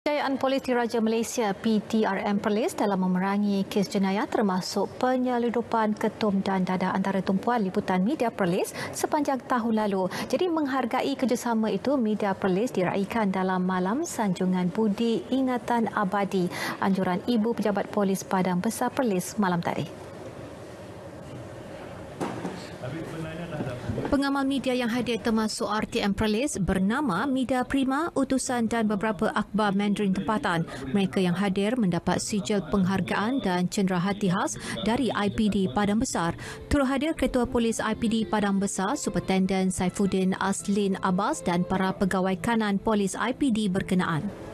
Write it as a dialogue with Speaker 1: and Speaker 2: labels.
Speaker 1: Kejayaan Polis Diraja Malaysia PTRM Perlis dalam memerangi kes jenayah termasuk penyeludupan ketum dan dadah antara tumpuan liputan media Perlis sepanjang tahun lalu. Jadi menghargai kerjasama itu, media Perlis diraikan dalam malam sanjungan budi ingatan abadi anjuran Ibu Pejabat Polis Padang Besar Perlis malam tadi. Pengamal media yang hadir termasuk RTM Perlis bernama Media Prima, Utusan dan beberapa akhbar Mandarin tempatan. Mereka yang hadir mendapat sijil penghargaan dan cenderahati khas dari IPD Padang Besar. Turut hadir Ketua Polis IPD Padang Besar, Superintendent Saifuddin Aslin Abbas dan para pegawai kanan Polis IPD berkenaan.